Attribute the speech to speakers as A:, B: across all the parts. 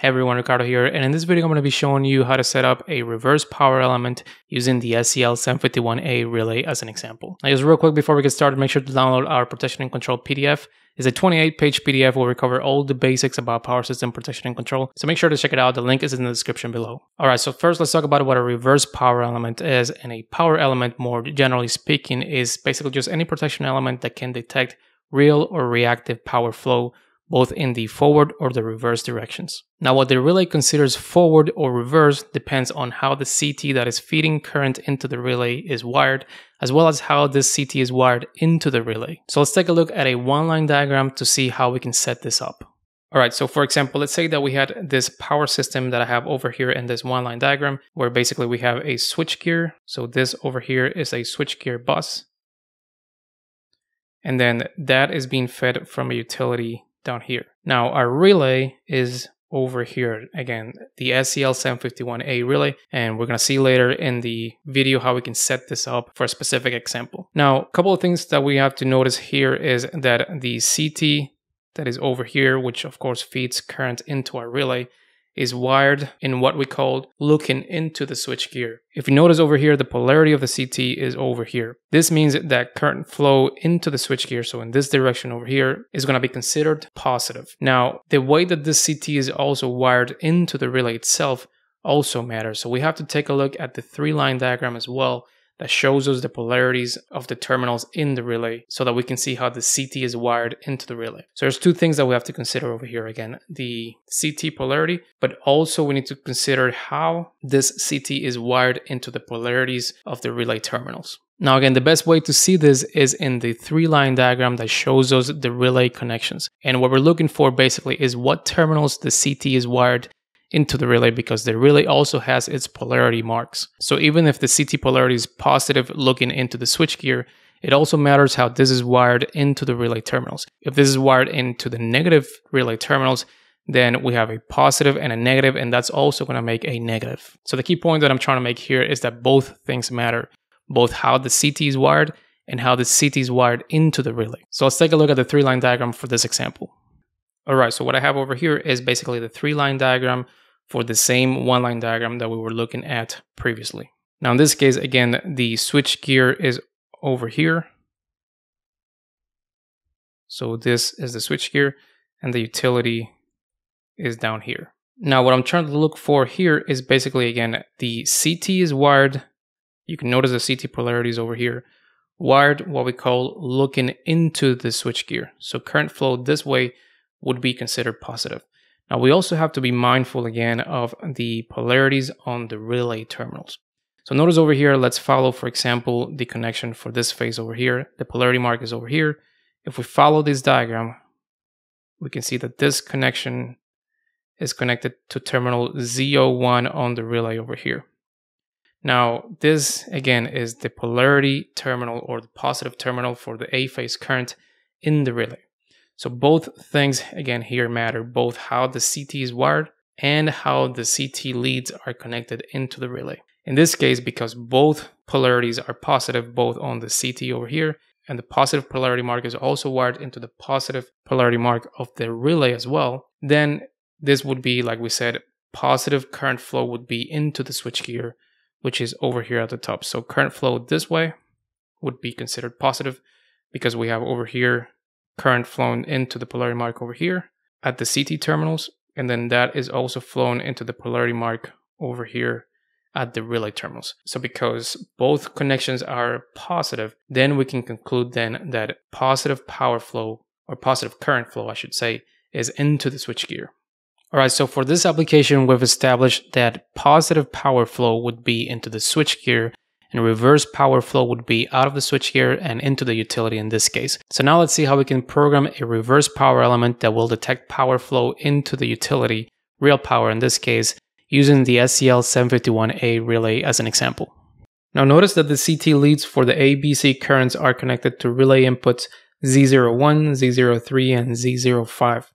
A: Hey everyone, Ricardo here, and in this video I'm going to be showing you how to set up a reverse power element using the SEL751A relay as an example. Now just real quick before we get started, make sure to download our protection and control PDF. It's a 28 page PDF where we cover all the basics about power system protection and control, so make sure to check it out, the link is in the description below. Alright, so first let's talk about what a reverse power element is, and a power element more generally speaking is basically just any protection element that can detect real or reactive power flow both in the forward or the reverse directions. Now what the relay considers forward or reverse depends on how the CT that is feeding current into the relay is wired, as well as how this CT is wired into the relay. So let's take a look at a one-line diagram to see how we can set this up. Alright, so for example, let's say that we had this power system that I have over here in this one-line diagram, where basically we have a switchgear. So this over here is a switchgear bus. And then that is being fed from a utility down here. Now our relay is over here again the SEL751A relay and we're going to see later in the video how we can set this up for a specific example. Now a couple of things that we have to notice here is that the CT that is over here which of course feeds current into our relay is wired in what we call looking into the switchgear. If you notice over here, the polarity of the CT is over here. This means that current flow into the switchgear, so in this direction over here, is going to be considered positive. Now, the way that this CT is also wired into the relay itself also matters. So we have to take a look at the three line diagram as well that shows us the polarities of the terminals in the relay so that we can see how the CT is wired into the relay. So there's two things that we have to consider over here again, the CT polarity, but also we need to consider how this CT is wired into the polarities of the relay terminals. Now again, the best way to see this is in the three line diagram that shows us the relay connections. And what we're looking for basically is what terminals the CT is wired into the relay because the relay also has its polarity marks. So even if the CT polarity is positive looking into the switchgear, it also matters how this is wired into the relay terminals. If this is wired into the negative relay terminals, then we have a positive and a negative, and that's also going to make a negative. So the key point that I'm trying to make here is that both things matter, both how the CT is wired and how the CT is wired into the relay. So let's take a look at the three line diagram for this example. All right, so what I have over here is basically the three line diagram for the same one line diagram that we were looking at previously. Now in this case, again, the switch gear is over here. So this is the switch gear and the utility is down here. Now what I'm trying to look for here is basically again, the CT is wired. You can notice the CT polarities over here. Wired what we call looking into the switch gear. So current flow this way would be considered positive. Now we also have to be mindful again of the polarities on the relay terminals. So notice over here, let's follow, for example, the connection for this phase over here. The polarity mark is over here. If we follow this diagram, we can see that this connection is connected to terminal Z01 on the relay over here. Now, this again is the polarity terminal or the positive terminal for the A phase current in the relay. So both things again here matter, both how the CT is wired and how the CT leads are connected into the relay. In this case, because both polarities are positive, both on the CT over here, and the positive polarity mark is also wired into the positive polarity mark of the relay as well, then this would be, like we said, positive current flow would be into the switchgear, which is over here at the top. So current flow this way would be considered positive because we have over here current flown into the polarity mark over here at the CT terminals, and then that is also flown into the polarity mark over here at the relay terminals. So because both connections are positive, then we can conclude then that positive power flow or positive current flow, I should say, is into the switchgear. All right, so for this application, we've established that positive power flow would be into the switchgear and reverse power flow would be out of the switchgear and into the utility in this case. So now let's see how we can program a reverse power element that will detect power flow into the utility, real power in this case, using the SEL751A relay as an example. Now notice that the CT leads for the ABC currents are connected to relay inputs Z01, Z03, and Z05,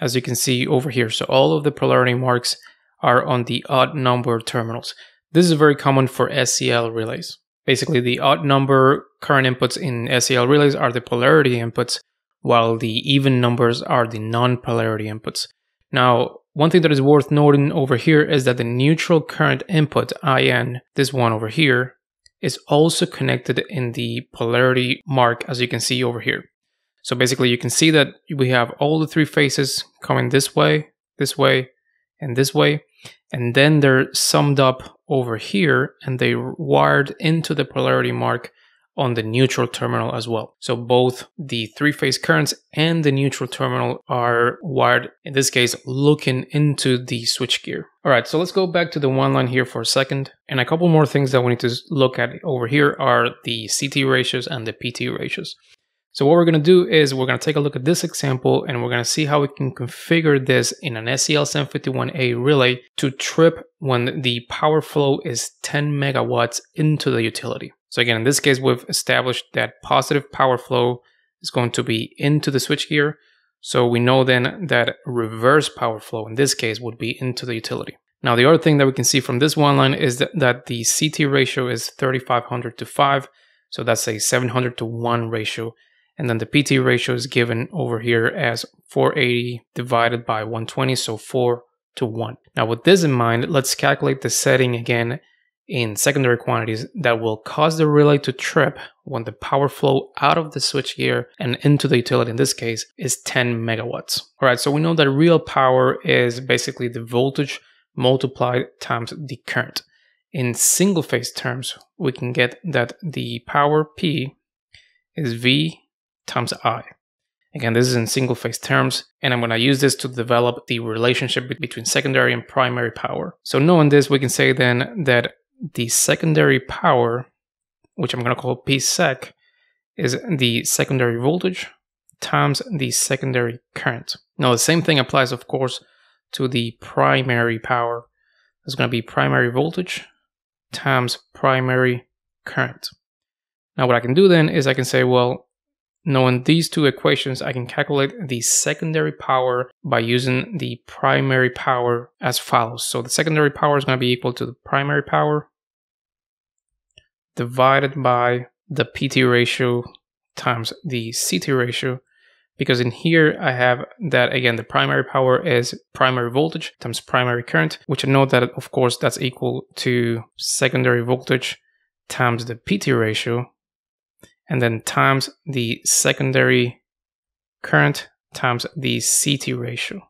A: as you can see over here. So all of the polarity marks are on the odd number terminals. This is very common for SEL relays. Basically, the odd number current inputs in SEL relays are the polarity inputs, while the even numbers are the non-polarity inputs. Now, One thing that is worth noting over here is that the neutral current input, IN, this one over here, is also connected in the polarity mark as you can see over here. So basically you can see that we have all the three phases coming this way, this way, and this way. And then they're summed up over here and they wired into the polarity mark on the neutral terminal as well. So both the three-phase currents and the neutral terminal are wired, in this case, looking into the switchgear. All right, so let's go back to the one line here for a second. And a couple more things that we need to look at over here are the CT ratios and the PT ratios. So what we're going to do is we're going to take a look at this example and we're going to see how we can configure this in an SEL751A relay to trip when the power flow is 10 megawatts into the utility. So again, in this case, we've established that positive power flow is going to be into the switchgear. So we know then that reverse power flow in this case would be into the utility. Now, the other thing that we can see from this one line is that, that the CT ratio is 3500 to 5. So that's a 700 to 1 ratio. And then the PT ratio is given over here as 480 divided by 120, so 4 to 1. Now, with this in mind, let's calculate the setting again in secondary quantities that will cause the relay to trip when the power flow out of the switchgear and into the utility in this case is 10 megawatts. All right, so we know that real power is basically the voltage multiplied times the current. In single phase terms, we can get that the power P is V times I. Again, this is in single phase terms, and I'm going to use this to develop the relationship between secondary and primary power. So knowing this, we can say then that the secondary power, which I'm going to call P sec, is the secondary voltage times the secondary current. Now, the same thing applies, of course, to the primary power. It's going to be primary voltage times primary current. Now, what I can do then is I can say, well, knowing these two equations, I can calculate the secondary power by using the primary power as follows. So the secondary power is going to be equal to the primary power divided by the PT ratio times the CT ratio because in here I have that again the primary power is primary voltage times primary current which I know that of course that's equal to secondary voltage times the PT ratio and then times the secondary current times the CT ratio.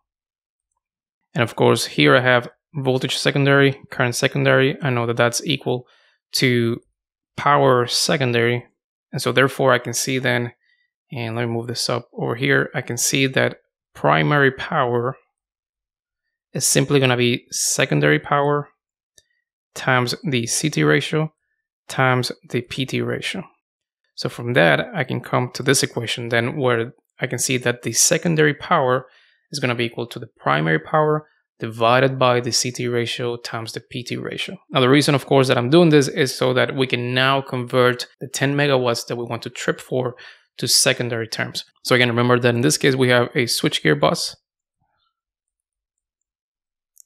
A: And of course here I have voltage secondary, current secondary. I know that that's equal to power secondary. And so therefore I can see then, and let me move this up over here, I can see that primary power is simply going to be secondary power times the CT ratio times the PT ratio. So from that, I can come to this equation then where I can see that the secondary power is going to be equal to the primary power divided by the CT ratio times the PT ratio. Now the reason of course that I'm doing this is so that we can now convert the 10 megawatts that we want to trip for to secondary terms. So again, remember that in this case we have a switchgear bus.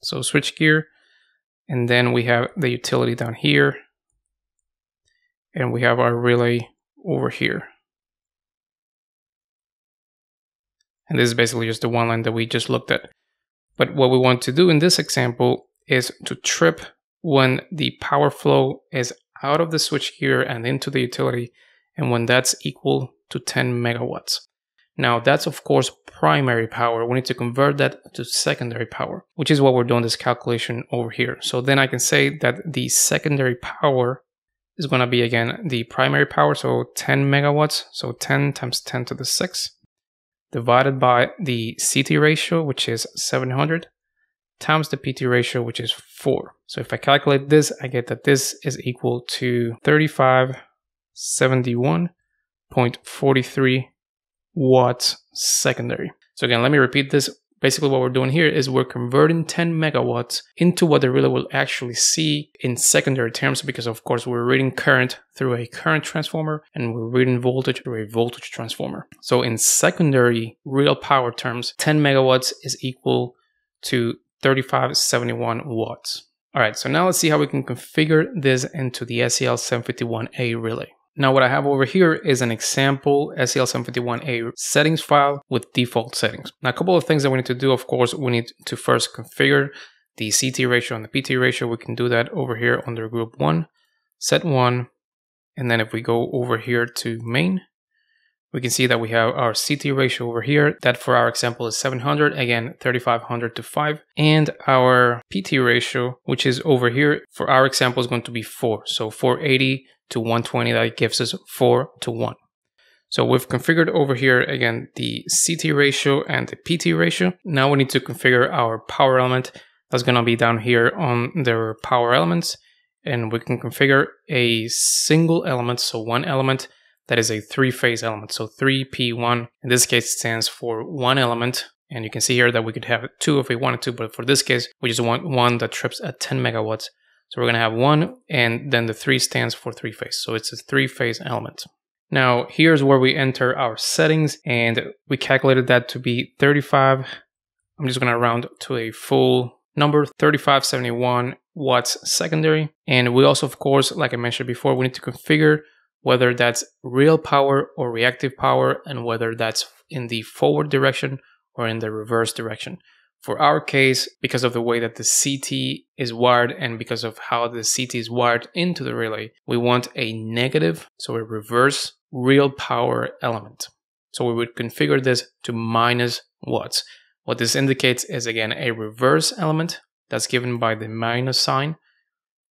A: So switchgear, and then we have the utility down here, and we have our relay over here. And this is basically just the one line that we just looked at. But what we want to do in this example is to trip when the power flow is out of the switchgear and into the utility and when that's equal to 10 megawatts. Now that's of course primary power. We need to convert that to secondary power, which is what we're doing this calculation over here. So then I can say that the secondary power is going to be again the primary power, so 10 megawatts, so 10 times 10 to the 6 divided by the CT ratio, which is 700, times the PT ratio, which is 4. So if I calculate this, I get that this is equal to 3571.43 watts secondary. So again, let me repeat this Basically, what we're doing here is we're converting 10 megawatts into what the relay will actually see in secondary terms because, of course, we're reading current through a current transformer and we're reading voltage through a voltage transformer. So, in secondary real power terms, 10 megawatts is equal to 3571 watts. All right, so now let's see how we can configure this into the SEL751A relay. Now what I have over here is an example SEL751A settings file with default settings. Now a couple of things that we need to do, of course, we need to first configure the CT ratio and the PT ratio. We can do that over here under group one, set one. And then if we go over here to main, we can see that we have our CT ratio over here. That for our example is 700, again, 3500 to 5. And our PT ratio, which is over here, for our example is going to be 4. So 480 to 120, that gives us 4 to 1. So we've configured over here, again, the CT ratio and the PT ratio. Now we need to configure our power element. That's going to be down here on their power elements. And we can configure a single element, so one element that is a three phase element. So 3P1 in this case stands for one element. And you can see here that we could have two if we wanted to, but for this case, we just want one that trips at 10 megawatts. So we're going to have one, and then the three stands for three phase. So it's a three phase element. Now, here's where we enter our settings, and we calculated that to be 35. I'm just going to round to a full number 3571 watts secondary. And we also, of course, like I mentioned before, we need to configure whether that's real power or reactive power, and whether that's in the forward direction or in the reverse direction. For our case, because of the way that the CT is wired and because of how the CT is wired into the relay, we want a negative, so a reverse real power element. So we would configure this to minus watts. What this indicates is again a reverse element that's given by the minus sign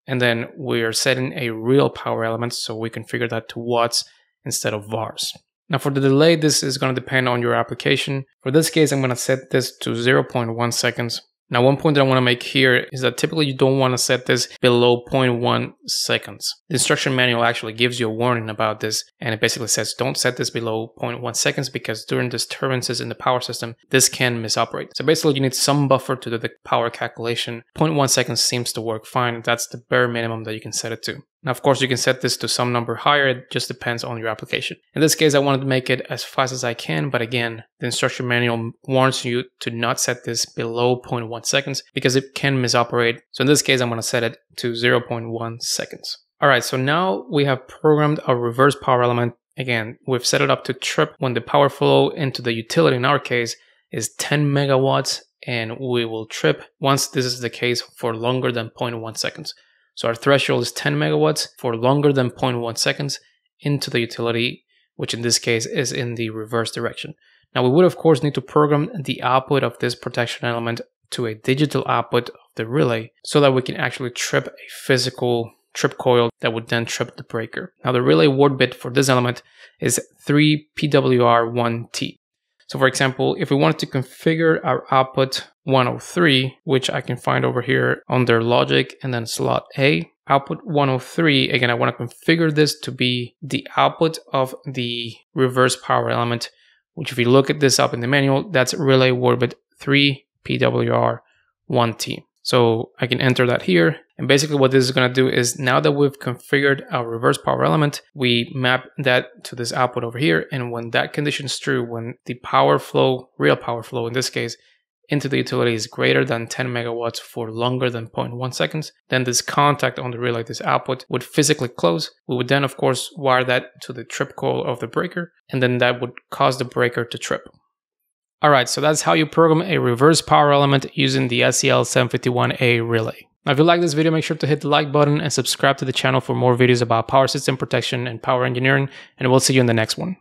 A: and then we are setting a real power element, so we configure that to watts instead of vars. Now for the delay, this is going to depend on your application. For this case, I'm going to set this to 0.1 seconds now, one point that I want to make here is that typically you don't want to set this below 0.1 seconds. The instruction manual actually gives you a warning about this, and it basically says don't set this below 0.1 seconds because during disturbances in the power system, this can misoperate. So basically, you need some buffer to do the power calculation. 0.1 seconds seems to work fine. That's the bare minimum that you can set it to. Now, of course, you can set this to some number higher. It just depends on your application. In this case, I wanted to make it as fast as I can, but again, the instruction manual warns you to not set this below 0.1 seconds because it can misoperate. So in this case, I'm going to set it to 0.1 seconds. All right, so now we have programmed our reverse power element. Again, we've set it up to trip when the power flow into the utility, in our case, is 10 megawatts, and we will trip once this is the case for longer than 0.1 seconds. So our threshold is 10 megawatts for longer than 0.1 seconds into the utility, which in this case is in the reverse direction. Now we would of course need to program the output of this protection element to a digital output of the relay so that we can actually trip a physical trip coil that would then trip the breaker. Now the relay word bit for this element is 3PWR1T. So for example, if we wanted to configure our output 103, which I can find over here under logic and then slot A, output 103, again, I want to configure this to be the output of the reverse power element, which if you look at this up in the manual, that's relay word bit 3 PWR 1T. So I can enter that here. And basically what this is going to do is now that we've configured our reverse power element, we map that to this output over here. And when that condition is true, when the power flow, real power flow in this case, into the utility is greater than 10 megawatts for longer than 0.1 seconds, then this contact on the relay, this output, would physically close. We would then, of course, wire that to the trip coil of the breaker, and then that would cause the breaker to trip. Alright, so that's how you program a reverse power element using the SEL751A relay. Now if you like this video, make sure to hit the like button and subscribe to the channel for more videos about power system protection and power engineering, and we'll see you in the next one.